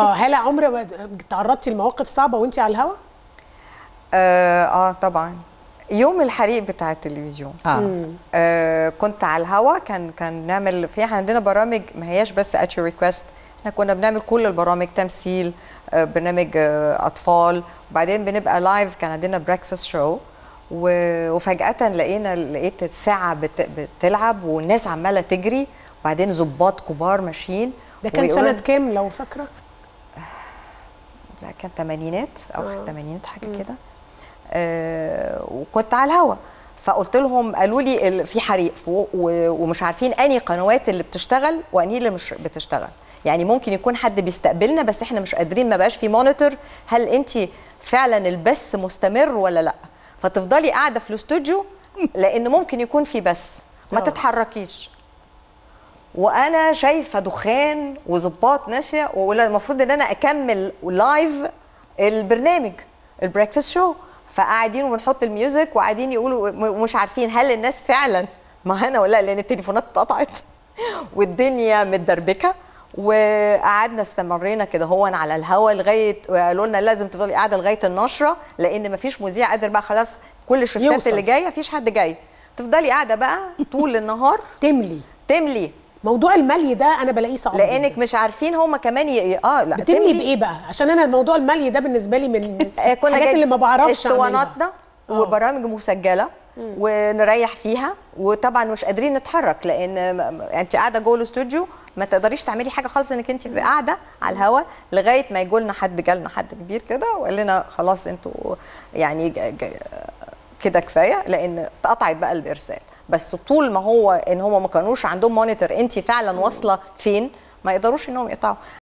آه هالة عمرك تعرضتي لمواقف صعبة وانت على الهوا؟ آه, آه طبعا. يوم الحريق بتاع التلفزيون. آه. آه كنت على الهوا كان كان نعمل في إحنا عندنا برامج ما هياش بس at request إحنا كنا بنعمل كل البرامج تمثيل آه برنامج آه أطفال. وبعدين بنبقى live كان عندنا breakfast show وفجأة لقينا لقيت الساعة بت بتلعب والناس عمالة تجري. وبعدين ظباط كبار ماشيين. ده كان سنة كام لو فاكرة؟ لا كان تمانينات أو آه. تمانينات حاجة كده. آه وكنت على الهوا. فقلت لهم قالوا لي في حريق فوق ومش عارفين أنهي قنوات اللي بتشتغل وأنهي اللي مش بتشتغل. يعني ممكن يكون حد بيستقبلنا بس إحنا مش قادرين ما بقاش في مونيتور هل أنت فعلا البث مستمر ولا لأ؟ فتفضلي قاعدة في الاستوديو لأن ممكن يكون في بث. ما آه. تتحركيش. وأنا شايفة دخان وظباط ناشئ والمفروض إن أنا أكمل live البرنامج ال breakfast show فقاعدين وبنحط ال music وقاعدين يقولوا مش عارفين هل الناس فعلا معانا ولا لا لأن التليفونات اتقطعت والدنيا متدربكة. وقعدنا استمرينا كده هو على الهوا لغاية وقالوا لنا لازم تفضلي قاعدة لغاية النشرة لأن مفيش مذيع قادر بقى خلاص كل الشفتات. اللي جاية مفيش حد جاي. تفضلي قاعدة بقى طول النهار. تملي. تملي. موضوع الملي ده أنا بلاقيه صعب لأنك. مش عارفين هما كمان ي... آه لا بتملي بإيه بقى عشان أنا موضوع الملي ده بالنسبة لي من آه، كنا الحاجات اللي ما بعرفش اسطواناتنا آه. وبرامج مسجلة ونريح فيها وطبعا مش قادرين نتحرك لأن أنت قاعدة جوه الاستوديو ما تقدريش تعملي حاجة خالص إنك أنت قاعدة على الهوا لغاية ما يجوا لنا حد جالنا حد كبير كده وقال لنا خلاص أنتوا يعني كده كفاية لأن اتقطعت بقى الإرسال بس طول ما هو إن هم ما كانوش عندهم مونيتور انت فعلا واصلة فين؟ ما يقدروش إنهم يقطعوا.